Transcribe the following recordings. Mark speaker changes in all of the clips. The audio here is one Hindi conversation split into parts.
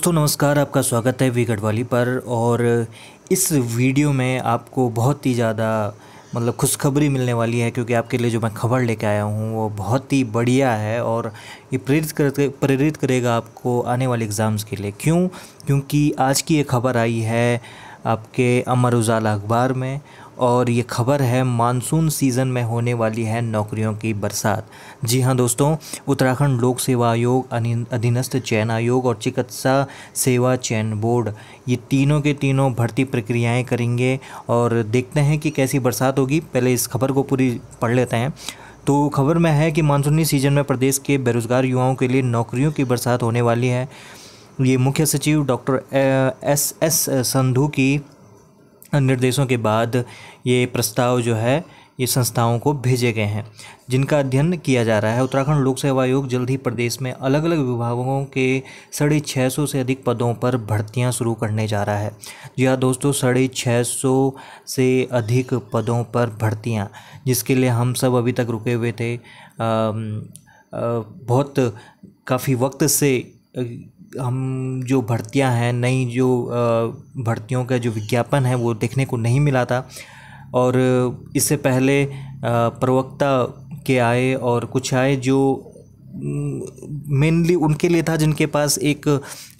Speaker 1: दोस्तों, नमस्कार, आपका स्वागत है वी गढ़वाली पर। और इस वीडियो में आपको बहुत ही ज़्यादा मतलब खुशखबरी मिलने वाली है, क्योंकि आपके लिए जो मैं खबर लेके आया हूँ, वो बहुत ही बढ़िया है और ये प्रेरित कर, प्रेरित करेगा आपको आने वाले एग्ज़ाम्स के लिए। क्यों? क्योंकि आज की ये खबर आई है आपके अमर उजाला अखबार में और ये खबर है, मानसून सीज़न में होने वाली है नौकरियों की बरसात। जी हाँ दोस्तों, उत्तराखंड लोक सेवा आयोग अधीनस्थ चयन आयोग और चिकित्सा सेवा चयन बोर्ड, ये तीनों के तीनों भर्ती प्रक्रियाएँ करेंगे और देखते हैं कि कैसी बरसात होगी। पहले इस खबर को पूरी पढ़ लेते हैं। तो खबर में है कि मानसूनी सीज़न में प्रदेश के बेरोज़गार युवाओं के लिए नौकरियों की बरसात होने वाली है। ये मुख्य सचिव डॉक्टर एस एस, संधू की निर्देशों के बाद ये प्रस्ताव जो है ये संस्थाओं को भेजे गए हैं जिनका अध्ययन किया जा रहा है। उत्तराखंड लोक सेवा आयोग जल्द ही प्रदेश में अलग अलग विभागों के साढ़े छः सौ से अधिक पदों पर भर्तियाँ शुरू करने जा रहा है। जी हाँ दोस्तों साढ़े छः सौ से अधिक पदों पर भर्तियाँ जिसके लिए हम सब अभी तक रुके हुए थे। आ, आ, बहुत काफ़ी वक्त से हम जो भर्तियाँ हैं नई जो भर्तियों का जो विज्ञापन है वो देखने को नहीं मिला था। और इससे पहले प्रवक्ता के आए और कुछ आए जो मेनली उनके लिए था जिनके पास एक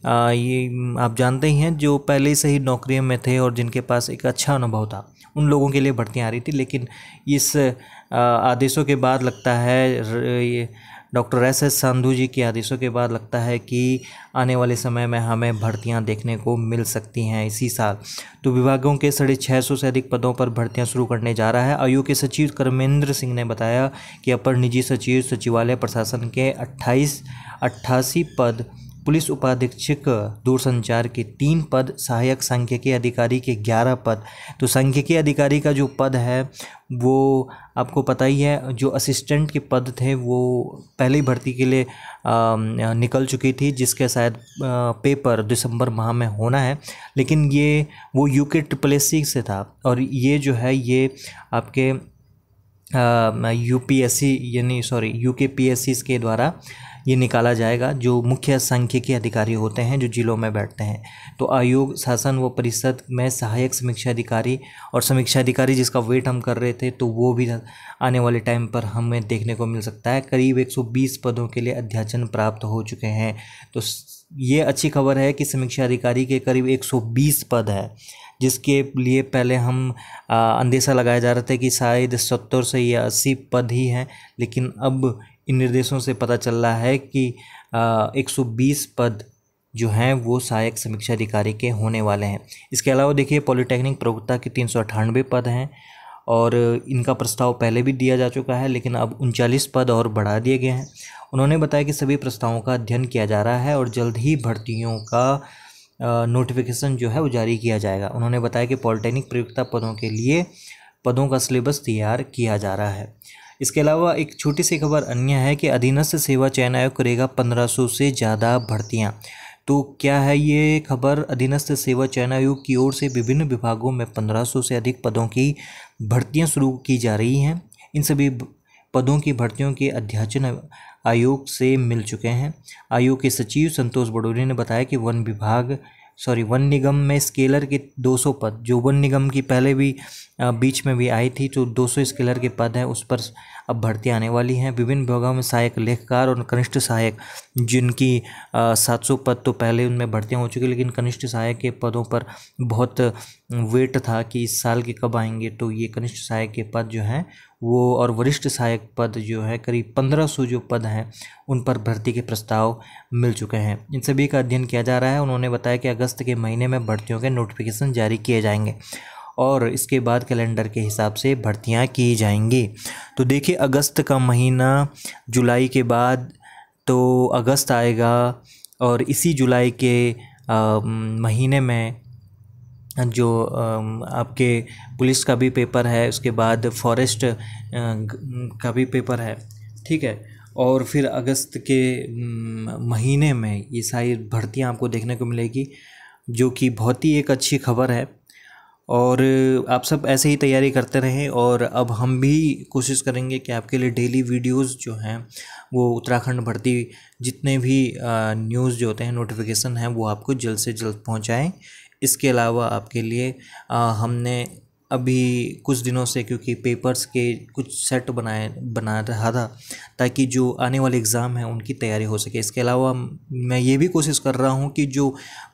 Speaker 1: आ, ये आप जानते ही हैं जो पहले से ही नौकरियों में थे और जिनके पास एक अच्छा अनुभव था। उन लोगों के लिए भर्तियाँ आ रही थी लेकिन इस आदेशों के बाद लगता है ये doctor S S Sandhu ji के आदेशों के बाद लगता है कि आने वाले समय में हमें भर्तियाँ देखने को मिल सकती हैं इसी साल। तो विभागों के साढ़े छः सौ से अधिक पदों पर भर्तियाँ शुरू करने जा रहा है। आयोग के सचिव कर्मेंद्र सिंह ने बताया कि अपर निजी सचिव सचिवालय प्रशासन के अट्ठाईस, अट्ठासी पद पुलिस उपाधीक्षक दूरसंचार के तीन पद सहायक सांख्यिकी अधिकारी के ग्यारह पद। तो सांख्यिकी अधिकारी का जो पद है वो आपको पता ही है जो असिस्टेंट के पद थे वो पहले ही भर्ती के लिए आ, निकल चुकी थी जिसके शायद पेपर दिसंबर माह में होना है। लेकिन ये वो यू के ट्रिपल एस सी से था और ये जो है ये आपके यू पी एस सी यानी sorry U K P S C के द्वारा ये निकाला जाएगा, जो मुख्य सांख्यिकी अधिकारी होते हैं, जो जिलों में बैठते हैं। तो आयोग, शासन व परिषद में सहायक समीक्षा अधिकारी और समीक्षा अधिकारी जिसका वेट हम कर रहे थे तो वो भी आने वाले टाइम पर हमें देखने को मिल सकता है। करीब 120 पदों के लिए अध्याचन प्राप्त हो चुके हैं। तो ये अच्छी खबर है कि समीक्षा अधिकारी के करीब 120 पद है, जिसके लिए पहले हम अंदेशा लगाया जा रहा था कि शायद सत्तर से या अस्सी पद ही हैं, लेकिन अब इन निर्देशों से पता चल रहा है कि एक सौ बीस पद जो हैं वो सहायक समीक्षा अधिकारी के होने वाले हैं। इसके अलावा देखिए, पॉलिटेक्निक प्रवक्ता के तीन सौ अट्ठानवे पद हैं और इनका प्रस्ताव पहले भी दिया जा चुका है, लेकिन अब उनचालीस पद और बढ़ा दिए गए हैं। उन्होंने बताया कि सभी प्रस्तावों का अध्ययन किया जा रहा है और जल्द ही भर्तियों का नोटिफिकेशन जो है वो जारी किया जाएगा। उन्होंने बताया कि पॉलिटेक्निक प्रयुक्ता पदों के लिए पदों का सिलेबस तैयार किया जा रहा है। इसके अलावा एक छोटी सी खबर अन्य है कि अधीनस्थ सेवा चयन आयोग करेगा पंद्रह सौ से ज़्यादा भर्तियाँ। तो क्या है ये खबर? अधीनस्थ सेवा चयन आयोग की ओर से विभिन्न विभागों में पंद्रह सौ से अधिक पदों की भर्तियाँ शुरू की जा रही हैं। इन सभी पदों की भर्तियों के अध्याचन आयोग से मिल चुके हैं। आयोग के सचिव संतोष बडोरी ने बताया कि वन विभाग सॉरी, वन निगम में स्केलर के 200 पद, जो वन निगम की पहले भी बीच में भी आई थी तो 200 स्केलर के पद हैं, उस पर अब भर्ती आने वाली हैं। विभिन्न विभागों में सहायक लेखकार और कनिष्ठ सहायक, जिनकी सात सौ पद तो पहले उनमें भर्तियाँ हो चुकी लेकिन कनिष्ठ सहायक के पदों पर बहुत वेट था कि इस साल के कब आएँगे तो ये कनिष्ठ सहायक के पद जो हैं वो और वरिष्ठ सहायक पद जो है करीब पंद्रह सौ जो पद हैं उन पर भर्ती के प्रस्ताव मिल चुके हैं। इन सभी का अध्ययन किया जा रहा है। उन्होंने बताया कि अगस्त के महीने में भर्तियों के नोटिफिकेशन जारी किए जाएँगे और इसके बाद कैलेंडर के हिसाब से भर्तियाँ की जाएँगी। तो देखिए अगस्त का महीना जुलाई के बाद तो अगस्त आएगा और इसी जुलाई के आ, महीने में जो आपके पुलिस का भी पेपर है, उसके बाद फॉरेस्ट का भी पेपर है, ठीक है? और फिर अगस्त के महीने में ये सारी भर्तियाँ आपको देखने को मिलेगी, जो कि बहुत ही एक अच्छी खबर है। और आप सब ऐसे ही तैयारी करते रहें और अब हम भी कोशिश करेंगे कि आपके लिए डेली वीडियोस जो हैं, वो उत्तराखंड भर्ती जितने भी न्यूज़ जो होते हैं नोटिफिकेशन हैं, वो आपको जल्द से जल्द पहुंचाएँ। इसके अलावा आपके लिए हमने अभी कुछ दिनों से क्योंकि पेपर्स के कुछ सेट बनाए बना रहा था ताकि जो आने वाले एग्ज़ाम हैं उनकी तैयारी हो सके। इसके अलावा मैं ये भी कोशिश कर रहा हूँ कि जो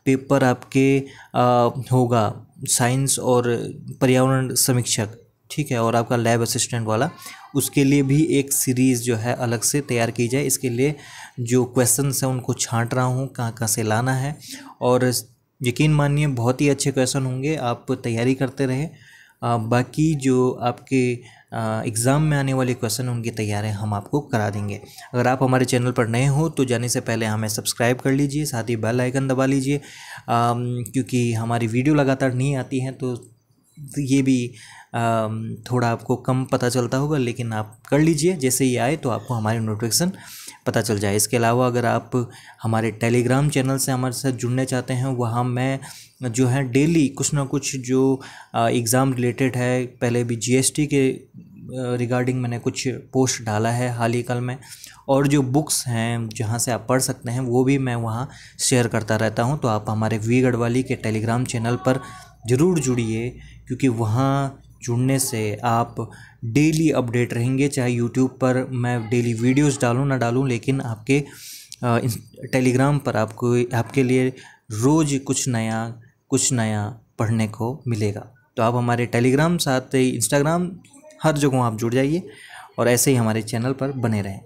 Speaker 1: पेपर आपके आ, होगा साइंस और पर्यावरण समीक्षक ठीक है और आपका लैब असिस्टेंट वाला उसके लिए भी एक सीरीज़ जो है अलग से तैयार की जाए। इसके लिए जो क्वेश्चन हैं उनको छांट रहा हूँ कहाँ कहाँ से लाना है और यकीन मानिए बहुत ही अच्छे क्वेश्चन होंगे। आप तैयारी करते रहें। बाकी जो आपके एग्ज़ाम में आने वाले क्वेश्चन उनकी तैयारी हम आपको करा देंगे। अगर आप हमारे चैनल पर नए हो तो जाने से पहले हमें सब्सक्राइब कर लीजिए, साथ ही बेल आइकन दबा लीजिए। क्योंकि हमारी वीडियो लगातार नहीं आती हैं तो ये भी थोड़ा आपको कम पता चलता होगा, लेकिन आप कर लीजिए। जैसे ही आए तो आपको हमारी नोटिफिकेशन पता चल जाए। इसके अलावा अगर आप हमारे टेलीग्राम चैनल से हमारे साथ जुड़ने चाहते हैं, वहाँ मैं जो है डेली कुछ ना कुछ जो एग्ज़ाम रिलेटेड है, पहले भी जीएसटी के रिगार्डिंग मैंने कुछ पोस्ट डाला है हाल ही कल में। और जो बुक्स हैं, जहाँ से आप पढ़ सकते हैं, वो भी मैं वहाँ शेयर करता रहता हूँ। तो आप हमारे वी गढ़वाली के टेलीग्राम चैनल पर ज़रूर जुड़िए, क्योंकि वहाँ जुड़ने से आप डेली अपडेट रहेंगे, चाहे यूट्यूब पर मैं डेली वीडियोस डालूँ, ना डालूँ, लेकिन आपके टेलीग्राम पर आपको, आपके लिए रोज़ कुछ नया कुछ नया पढ़ने को मिलेगा। तो आप हमारे टेलीग्राम साथ इंस्टाग्राम हर जगह आप जुड़ जाइए और ऐसे ही हमारे चैनल पर बने रहें।